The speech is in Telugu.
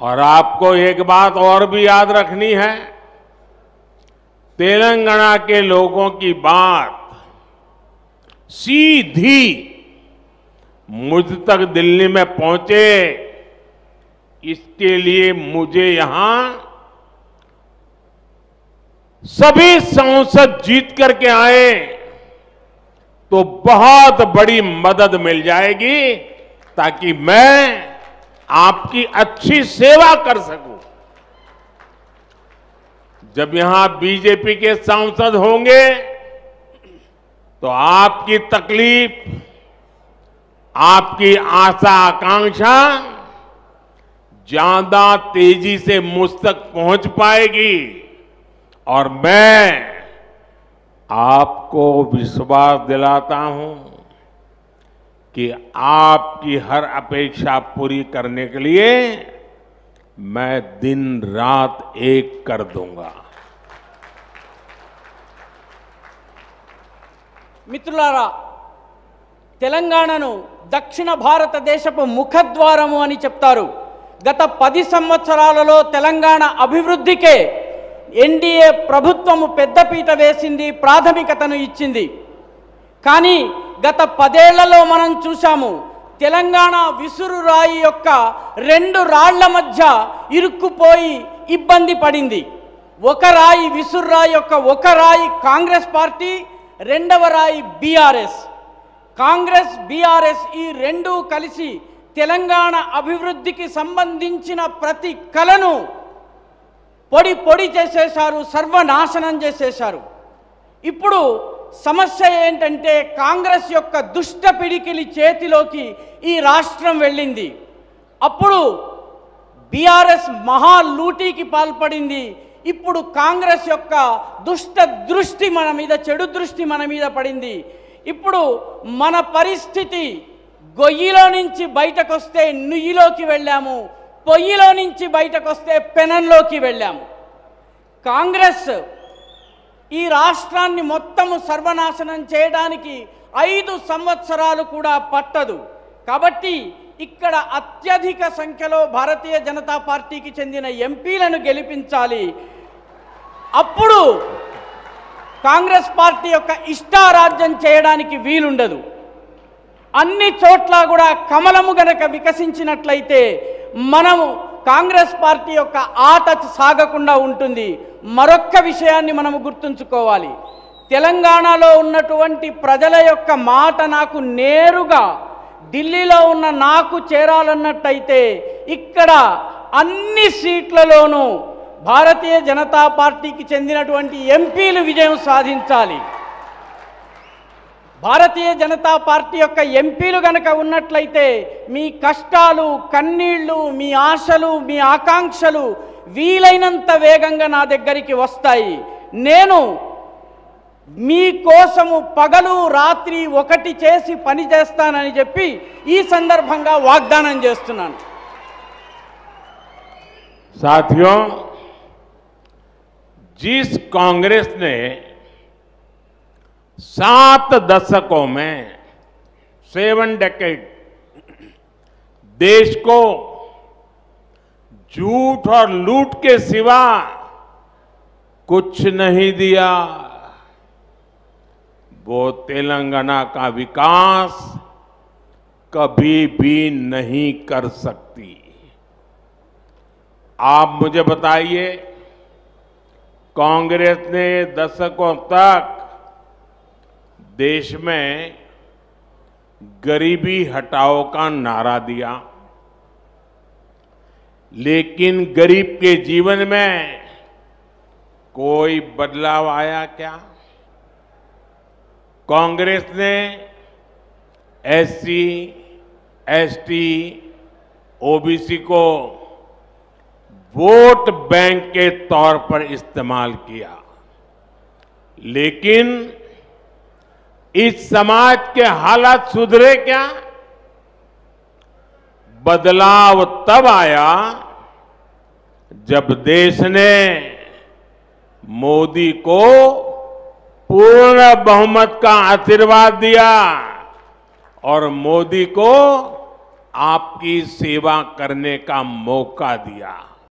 और आपको एक बात और भी याद रखनी है, तेलंगाना के लोगों की बात सीधी मुझ तक दिल्ली में पहुँचे, इसके लिए मुझे यहाँ सभी सांसद जीत करके आए तो बहुत बड़ी मदद मिल जाएगी ताकि मैं आपकी अच्छी सेवा कर सकूँ। जब यहाँ बीजेपी के सांसद होंगे तो आपकी तकलीफ़, आपकी आशा आकांक्षा ज़्यादा तेज़ी से मुझ तक पहुँच पाएगी। और मैं आपको विश्वास दिलाता हूँ। कि आपकी हर अपेक्षा पूरी करने के लिए मैं दिन रात एक कर दूंगा మిత్రులారా తెలంగాణను దక్షిణ భారతదేశపు ముఖద్వారము అని చెప్తారు గత పది సంవత్సరాలలో తెలంగాణ అభివృద్ధికే ఎన్డీఏ ప్రభుత్వము పెద్దపీట వేసింది ప్రాథమికతను ఇచ్చింది కానీ గత పదేళ్ళలో మనం చూశాము తెలంగాణ విసురు రాయి యొక్క రెండు రాళ్ళ మధ్య ఇరుక్కుపోయి ఇబ్బంది పడింది. ఒక రాయి విసురు రాయి యొక్క ఒక రాయి కాంగ్రెస్ పార్టీ రెండవ రాయి బీఆర్ఎస్. కాంగ్రెస్ బీఆర్ఎస్ ఈ రెండూ కలిసి తెలంగాణ అభివృద్ధికి సంబంధించిన ప్రతి కలను పొడి పొడి చేసేశారు సర్వనాశనం చేసేశారు. ఇప్పుడు సమస్య ఏంటంటే కాంగ్రెస్ యొక్క దుష్ట పిడికిలి చేతిలోకి ఈ రాష్ట్రం వెళ్ళింది. అప్పుడు బీఆర్ఎస్ మహా లూటీకి పాల్పడింది. ఇప్పుడు కాంగ్రెస్ యొక్క దుష్ట దృష్టి మన మీద చెడు దృష్టి మన మీద పడింది. ఇప్పుడు మన పరిస్థితి గొయ్యిలో నుంచి బయటకు వస్తే నుయ్యిలోకి వెళ్ళాము పొయ్యిలో నుంచి బయటకు వస్తే పెనంలోకి వెళ్ళాము. కాంగ్రెస్ ఈ రాష్ట్రాన్ని మొత్తము సర్వనాశనం చేయడానికి ఐదు సంవత్సరాలు కూడా పట్టదు. కాబట్టి ఇక్కడ అత్యధిక సంఖ్యలో భారతీయ జనతా పార్టీకి చెందిన ఎంపీలను గెలిపించాలి. అప్పుడు కాంగ్రెస్ పార్టీ యొక్క ఇష్టారాజ్యం చేయడానికి వీలుండదు. అన్ని చోట్ల కూడా కమలము గనక వికసించినట్లయితే మనము కాంగ్రెస్ పార్టీ యొక్క ఆట సాగకుండా ఉంటుంది. మరొక్క విషయాన్ని మనము గుర్తుంచుకోవాలి. తెలంగాణలో ఉన్నటువంటి ప్రజల యొక్క మాట నాకు నేరుగా ఢిల్లీలో ఉన్న నాకు చేరాలన్నట్టయితే ఇక్కడ అన్ని సీట్లలోనూ భారతీయ జనతా పార్టీకి చెందినటువంటి ఎంపీలు విజయం సాధించాలి. భారతీయ జనతా పార్టీ యొక్క ఎంపీలు గనక ఉన్నట్లయితే మీ కష్టాలు కన్నీళ్లు మీ ఆశలు మీ ఆకాంక్షలు వీలైనంత వేగంగా నా దగ్గరికి వస్తాయి నేను మీ కోసము పగలు రాత్రి ఒకటి చేసి పని చేస్తానని చెప్పి ఈ సందర్భంగా వాగ్దానం చేస్తున్నాను साथियों जिस कांग्रेस ने सात दशकों में, सेवन डेकेड देश को झूठ और लूट के सिवा कुछ नहीं दिया। वो तेलंगाना का विकास कभी भी नहीं कर सकती। आप मुझे बताइए, कांग्रेस ने दशकों तक देश में गरीबी हटाओ का नारा दिया। लेकिन गरीब के जीवन में कोई बदलाव आया क्या? कांग्रेस ने एससी, एसटी, ओबीसी को वोट बैंक के तौर पर इस्तेमाल किया। लेकिन इस समाज के हालात सुधरे क्या? बदलाव तब आया जब देश ने मोदी को पूर्ण बहुमत का आशीर्वाद दिया और मोदी को आपकी सेवा करने का मौका दिया।